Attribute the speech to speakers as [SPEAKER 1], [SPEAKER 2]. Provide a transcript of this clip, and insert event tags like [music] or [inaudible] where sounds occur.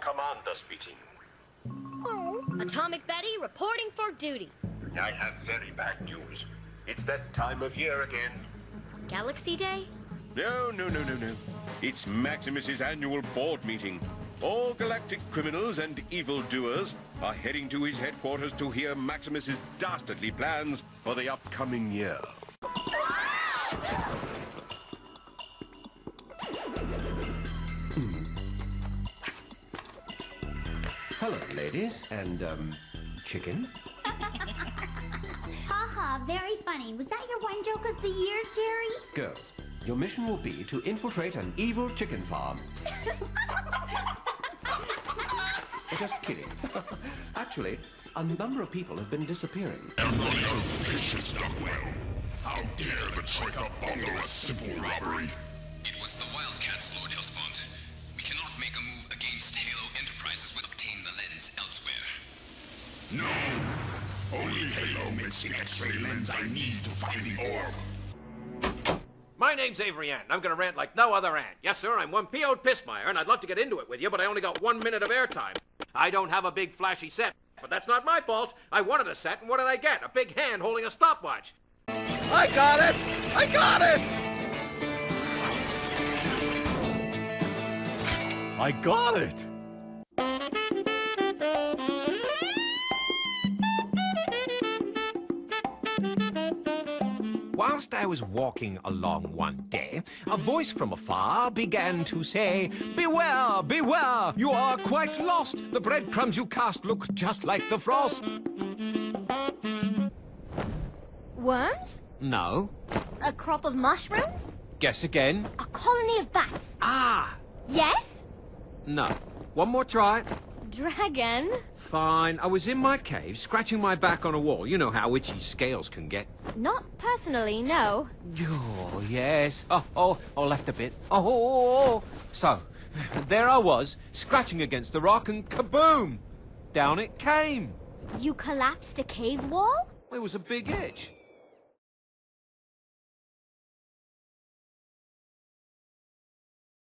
[SPEAKER 1] Commander speaking.
[SPEAKER 2] Oh. Atomic Betty reporting for duty.
[SPEAKER 1] I have very bad news. It's that time of year again.
[SPEAKER 2] Galaxy Day?
[SPEAKER 3] No, no, no, no, no. It's Maximus's annual board meeting. All galactic criminals and evildoers are heading to his headquarters to hear Maximus's dastardly plans for the upcoming year.
[SPEAKER 4] Hello, ladies, and, um, chicken.
[SPEAKER 5] Haha, very funny. Was that your one joke of the year, Jerry?
[SPEAKER 4] Girls, your mission will be to infiltrate an evil chicken farm. [laughs] Just kidding. [laughs] Actually, a number of people have been disappearing.
[SPEAKER 6] Emilio's Patience Duckwell. How dare the traitor bungle a simple robbery?
[SPEAKER 7] It was the Wildcats, Lord Hellspawn. We cannot make a move against Halo Enterprises with obtain the lens elsewhere.
[SPEAKER 6] No! Only Halo makes the X-ray lens I need to find the orb.
[SPEAKER 8] My name's Avery Ant, and I'm gonna rant like no other ant. Yes, sir, I'm one PO'd pismire, and I'd love to get into it with you, but I only got one minute of airtime. I don't have a big flashy set, but that's not my fault. I wanted a set, and what did I get? A big hand holding a stopwatch. I got it! I got it!
[SPEAKER 9] I got it!
[SPEAKER 10] Whilst I was walking along one day, a voice from afar began to say, Beware, beware, you are quite lost. The breadcrumbs you cast look just like the frost.
[SPEAKER 2] Worms?
[SPEAKER 10] No.
[SPEAKER 2] A crop of mushrooms?
[SPEAKER 10] Guess again.
[SPEAKER 2] A colony of bats?
[SPEAKER 10] Ah!
[SPEAKER 2] Yes?
[SPEAKER 10] No. One more try.
[SPEAKER 2] Dragon?
[SPEAKER 10] Fine. I was in my cave, scratching my back on a wall. You know how itchy scales can get.
[SPEAKER 2] Not personally, no.
[SPEAKER 10] Oh, yes. Oh, oh, oh, left a bit. Oh, oh, oh, oh. So, there I was, scratching against the rock, and kaboom! Down it came.
[SPEAKER 2] You collapsed a cave wall?
[SPEAKER 10] It was a big itch.